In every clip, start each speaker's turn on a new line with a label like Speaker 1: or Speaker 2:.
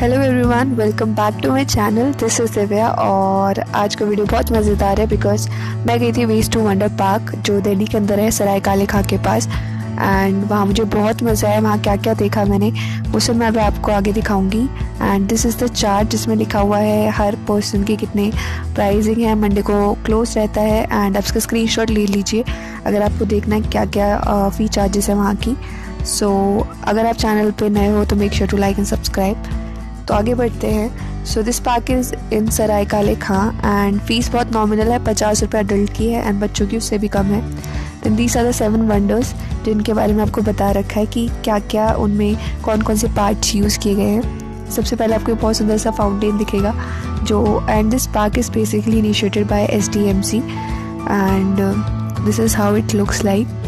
Speaker 1: Hello everyone welcome back to my channel this is Divya और आज का video बहुत मज़ेदार है बिकॉज़ मैं गई थी वेस्ट टू वंडर पार्क जो दिल्ली के अंदर है सराय काले खा के पास। एंड वहाँ मुझे बहुत मज़ा आया वहाँ क्या क्या देखा मैंने वो सब मैं अभी आपको आगे दिखाऊँगी। And this is the chart जिसमें लिखा हुआ है हर पर्सन की कितने प्राइजिंग है मंडे को क्लोज रहता है। एंड आप इसका स्क्रीन ले लीजिए अगर आपको देखना है क्या क्या फ़ी चार्जेस है वहाँ की। सो so, अगर आप चैनल पे नए हो तो make sure to like and subscribe तो आगे बढ़ते हैं। So this park is in Sarai Kale Khan and fees बहुत नॉमिनल है, पचास रुपये अडल्ट की है एंड बच्चों की उससे भी कम है। And these are the seven wonders जिनके बारे में आपको बता रखा है कि क्या क्या उनमें कौन कौन से पार्ट्स यूज़ किए गए हैं। सबसे पहले आपको बहुत सुंदर सा फाउंटेन दिखेगा जो and this park is basically initiated by S D M C and this is how it looks like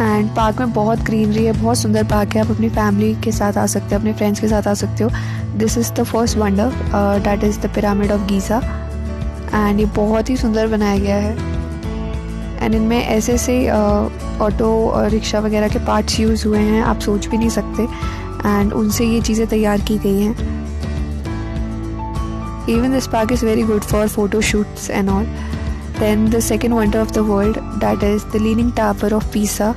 Speaker 1: and park में बहुत ग्रीनरी है बहुत सुंदर पार्क है। आप अपनी फैमिली के साथ आ सकते हो अपने फ्रेंड्स के साथ आ सकते हो। This is the first wonder that is the pyramid of Giza and ये बहुत ही सुंदर बनाया गया है। एंड इनमें ऐसे ऐसे ऑटो uh, रिक्शा वगैरह के पार्ट्स यूज़ हुए हैं आप सोच भी नहीं सकते। एंड उनसे ये चीज़ें तैयार की गई हैं। Even this park is very good for photo shoots and all then the second wonder of the world that is the leaning tower of Pisa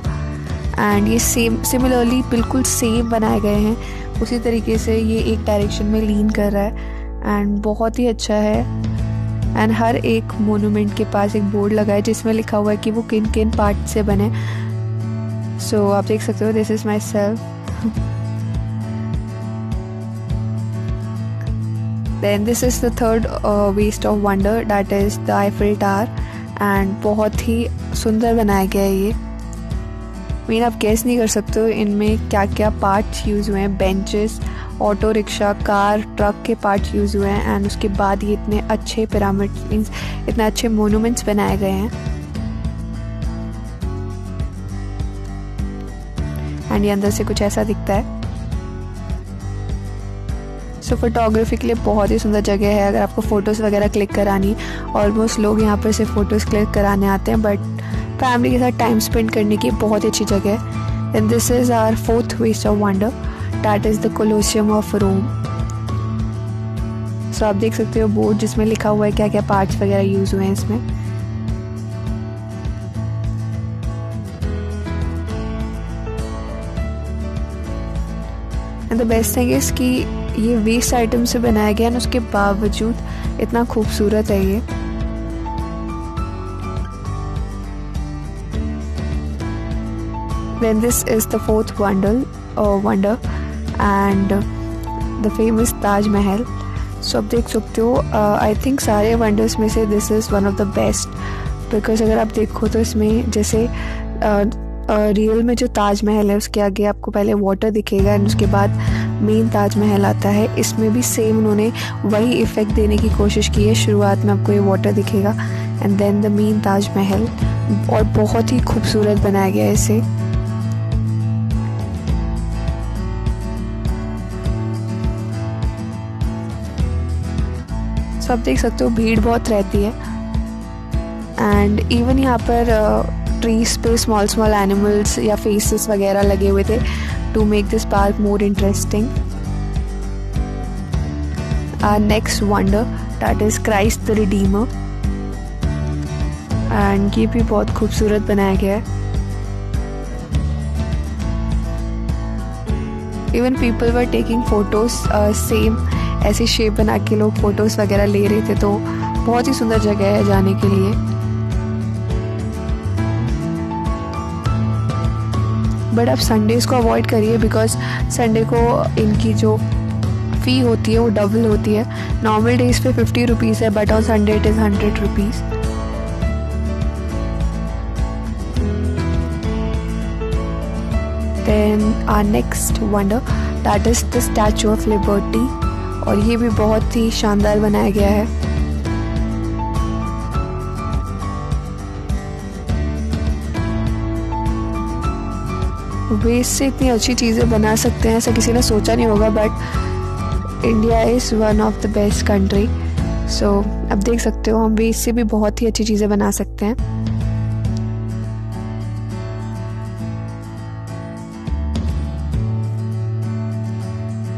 Speaker 1: and ये सेम सिमिलरली बिल्कुल सेम बनाए गए हैं। उसी तरीके से ये एक डायरेक्शन में लीन कर रहा है। एंड बहुत ही अच्छा है। एंड हर एक मोनूमेंट के पास एक बोर्ड लगा है जिसमें लिखा हुआ है कि वो किन किन पार्ट से बने। सो so, आप देख सकते हो this is myself then this is the third waste of wonder that is the Eiffel tower and बहुत ही सुंदर बनाया गया है ये। मीन आप कैस नहीं कर सकते इनमें क्या क्या पार्ट्स यूज़ हुए हैं। Benches auto rickshaw car truck के पार्ट्स यूज़ हुए हैं। एंड उसके बाद ये इतने अच्छे पिरामिड मीन्स इतने अच्छे मोनूमेंट्स बनाए गए हैं। एंड ये अंदर से कुछ ऐसा दिखता है। सो so, फोटोग्राफी के लिए बहुत ही सुंदर जगह है। अगर आपको फ़ोटोज़ वगैरह क्लिक करानी ऑलमोस्ट लोग यहाँ पर से फ़ोटोज़ क्लिक कराने आते हैं बट फैमिली के साथ टाइम स्पेंड करने की बहुत ही अच्छी जगह है। And this is our fourth waste of wonder that is the Colosseum of Rome so आप देख सकते हो बोर्ड जिसमें लिखा हुआ है क्या क्या पार्ट्स वगैरह यूज़ हुए हैं इसमें। And the best thing is कि ये वेस्ट आइटम से बनाया गया है उसके बावजूद इतना खूबसूरत है ये। Then the fourth wonder uh, wonder and the famous Taj Mahal. सो आप देख सकते हो आई uh, थिंक सारे वंडर्स में से this is one of the best because अगर आप देखो तो इसमें जैसे रियल uh, uh, में जो ताजमहल है उसके आगे आपको पहले वाटर दिखेगा एंड उसके बाद मेन ताजमहल आता है। इसमें भी सेम उन्होंने वही इफ़ेक्ट देने की कोशिश की है। शुरुआत में आपको ये वाटर दिखेगा। And then the main Taj Mahal. और बहुत ही खूबसूरत बनाया गया है इसे। सो आप देख सकते हो, भीड़ बहुत रहती है। एंड इवन यहाँ पर ट्रीज पे स्मॉल स्मॉल एनिमल्स या फेसेस वगैरह लगे हुए थे to make this park more interesting next wonder that is Christ Redeemer and ये भी बहुत खूबसूरत बनाया गया है। Even people were taking photos same ऐसी शेप बना के लोग फ़ोटोज़ वगैरह ले रहे थे तो बहुत ही सुंदर जगह है जाने के लिए। बट आप संडेज़ को अवॉइड करिए बिकॉज़ संडे को इनकी जो फ़ी होती है, वो डबल होती है। नॉर्मल डेज़ पे फिफ्टी रुपीज़ है but on Sunday it is hundred rupees then are next wonder that is the Statue of Liberty और ये भी बहुत ही शानदार बनाया गया है। वेस्ट से इतनी अच्छी चीज़ें बना सकते हैं, ऐसा किसी ने सोचा नहीं होगा but India is one of the best country so अब देख सकते हो, हम वेस्ट से भी बहुत ही अच्छी चीज़ें बना सकते हैं।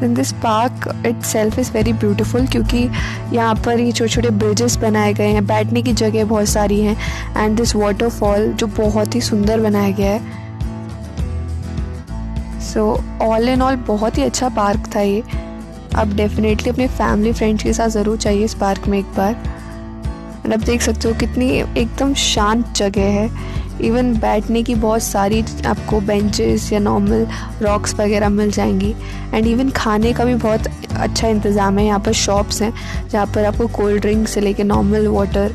Speaker 1: In this park itself is very beautiful क्योंकि यहाँ पर ये छोटे छोटे ब्रिजेस बनाए गए हैं, बैठने की जगह बहुत सारी हैं एंड दिस वाटरफॉल जो बहुत ही सुंदर बनाया गया है। सो ऑल एंड ऑल बहुत ही अच्छा पार्क था ये। आप डेफिनेटली अपने फैमिली फ्रेंड्स के साथ ज़रूर चाहिए इस पार्क में एक बार। और आप देख सकते हो कितनी एकदम शांत जगह है। इवन बैठने की बहुत सारी आपको बेंचेस या नॉर्मल रॉक्स वगैरह मिल जाएँगी। एंड इवन खाने का भी बहुत अच्छा इंतज़ाम है। यहाँ पर शॉप्स हैं, जहाँ पर आपको कोल्ड ड्रिंक से लेके नॉर्मल वाटर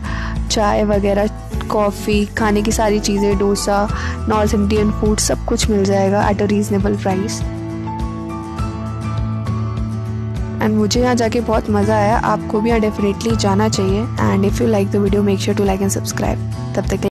Speaker 1: चाय वगैरह कॉफ़ी खाने की सारी चीज़ें, डोसा नॉर्थ इंडियन फ़ूड सब कुछ मिल जाएगा at a reasonable price and मुझे यहाँ जाके बहुत मज़ा आया। आपको भी यहाँ डेफिनेटली जाना चाहिए। And if you like the video make sure to like and subscribe तब तक